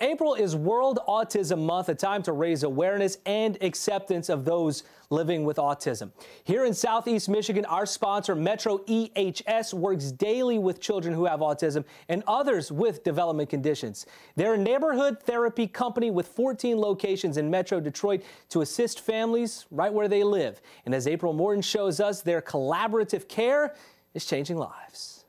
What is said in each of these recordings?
April is World Autism Month, a time to raise awareness and acceptance of those living with autism. Here in Southeast Michigan, our sponsor, Metro EHS, works daily with children who have autism and others with development conditions. They're a neighborhood therapy company with 14 locations in Metro Detroit to assist families right where they live. And as April Morton shows us, their collaborative care is changing lives.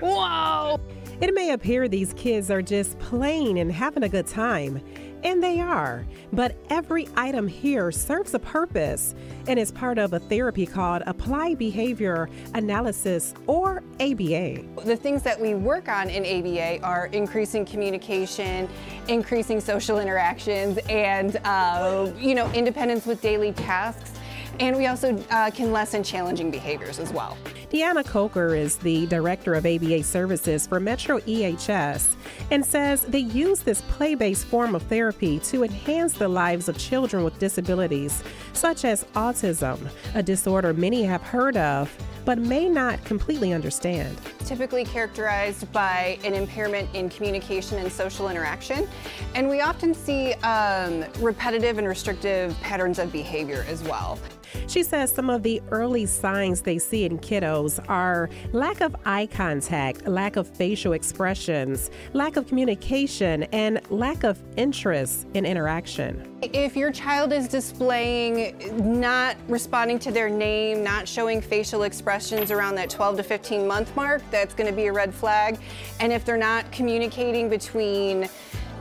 Whoa! It may appear these kids are just playing and having a good time, and they are, but every item here serves a purpose and is part of a therapy called Applied Behavior Analysis or ABA. The things that we work on in ABA are increasing communication, increasing social interactions, and uh, you know independence with daily tasks and we also uh, can lessen challenging behaviors as well. Deanna Coker is the director of ABA services for Metro EHS and says they use this play based form of therapy to enhance the lives of children with disabilities, such as autism, a disorder many have heard of but may not completely understand. Typically characterized by an impairment in communication and social interaction, and we often see um, repetitive and restrictive patterns of behavior as well. She says some of the early signs they see in kiddos are lack of eye contact, lack of facial expressions, lack of communication, and lack of interest in interaction. If your child is displaying not responding to their name, not showing facial expressions around that 12 to 15 month mark, that's going to be a red flag. And if they're not communicating between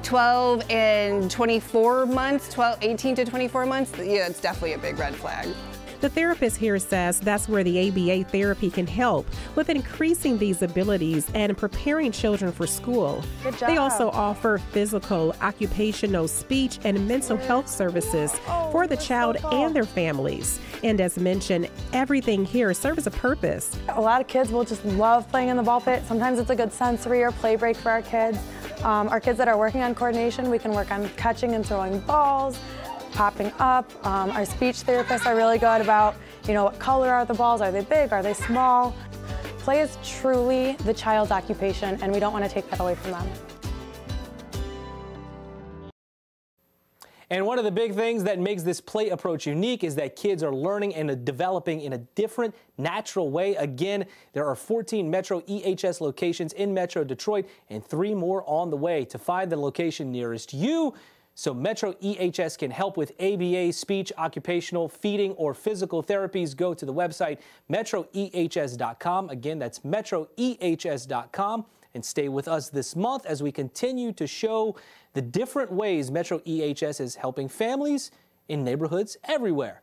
12 and 24 months, 12, 18 to 24 months, yeah, it's definitely a big red flag. The therapist here says that's where the ABA therapy can help with increasing these abilities and preparing children for school. They also offer physical, occupational, speech, and mental health services oh, for the child and their families. And as mentioned, everything here serves a purpose. A lot of kids will just love playing in the ball pit. Sometimes it's a good sensory or play break for our kids. Um, our kids that are working on coordination, we can work on catching and throwing balls, popping up. Um, our speech therapists are really good about, you know, what color are the balls? Are they big? Are they small? Play is truly the child's occupation, and we don't want to take that away from them. And one of the big things that makes this play approach unique is that kids are learning and developing in a different, natural way. Again, there are 14 Metro EHS locations in Metro Detroit and three more on the way. To find the location nearest you, so Metro EHS can help with ABA, speech, occupational, feeding, or physical therapies. Go to the website metroehs.com. Again, that's metroehs.com. And stay with us this month as we continue to show the different ways Metro EHS is helping families in neighborhoods everywhere.